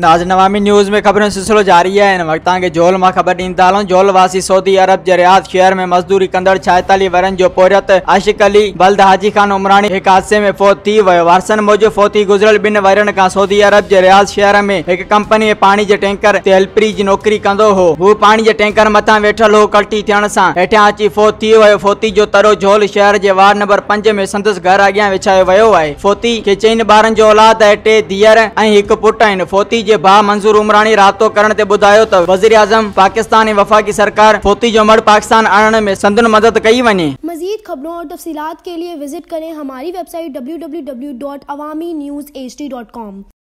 नाज़ नवामी news में ख़बरुनि सिलसिलो जारी आहे हिन वक़्त तव्हांखे जोल माँ ख़बर ॾींदा हलूं जोल वासी सऊदी अरब जे रियाद शहर में मज़दूरी कंदड़ छाएतालीह वरनि जो पोरियत आशिक अली बल्द हाजी खान उमरानी हिकु हादसे में फ़ौत थी वियो वारसनि फ़ौती गुज़िरियल ॿिनि वरनि खां सऊदी अरब जे रियाद शहर में हिकु कंपनी पाणी जे टैंकर ते हेल्परी जी नौकिरी कंदो हो। हू पाणी जे टैंकर मथां वेठल हो कल्टी थियण सां। हेठियाँ अची फ़ौत थी वियो फ़ौती जो तरो जोल शहर जे वार्ड नंबर पंज में संदसि घर अॻियाँ विछायो वियो आहे। फ़ौती खे चइनि ॿारनि औलाद आहे टे धीअर ऐं हिकु पुटु फ़ौती जे भाउ मंज़ूर उमरानी रातो करण ते ॿुधायो त वज़ीर आज़म पाकिस्तान ऐं वफ़ाक़ी सरकार फोती जो मड़ पाकिस्तान आणण में संदन मदद कई वञे मजीद खबरों और तफ़सीलात के लिए विज़िट करें हमारी वेबसाइट डब्ल्यू डब्ल्यू